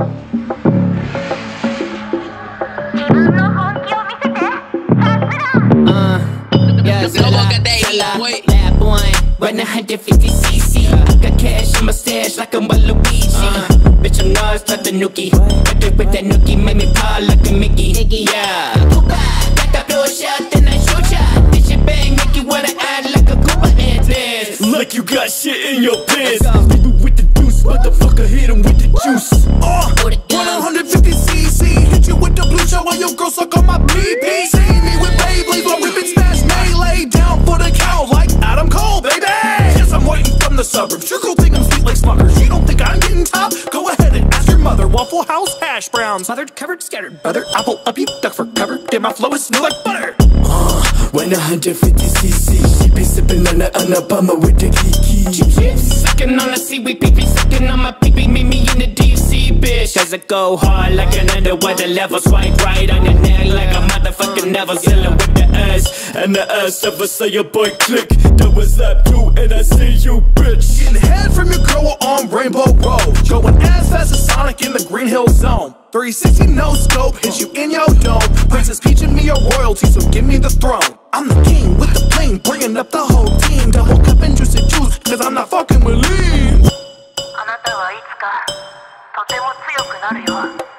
Uh, Bad boy, run 150cc. Got cash in my stash like I'm uh. bitch, I'm lost like the nookie. Got it with that nookie, make me paw like a Mickey. Yeah. Koopa, got that blow shot, then I shoot ya. This shit bang, make you wanna act like a Koopa and dance. Like you got shit in your pants. Leave with the deuce, motherfucker, hit him with the juice. Blue your girl suck on my PP. See me with Beyblades while ripping smash melee down for the count like Adam Cole, baby. Yes, I'm waiting from the suburbs. Your girl think I'm sweet like Smuckers. You don't think I'm getting top? Go ahead and ask your mother. Waffle House hash browns, smothered, covered, scattered, butter, apple, up you duck for cover. Did my flow is smooth like butter. Uh, when 150cc, she be sipping on the Alabama with the kiki. Sucking on the seaweed, pee pee, sucking on my pee bitch. As I go hard like an underwater level, swipe right on your neck like a motherfucking never Zilla with the S. And the ass ever say your boy click That was that too and I see you bitch Getting head from your girl on Rainbow Road Going as fast as Sonic in the Green Hill Zone 360 no scope, hit you in your dome Princess Peach and me are royalty, so give me the throne I'm the king with the bling, bringing up the whole team Double cup and juicy juice, cause I'm not fucking with lean あなたはいつか とても強くなるよ。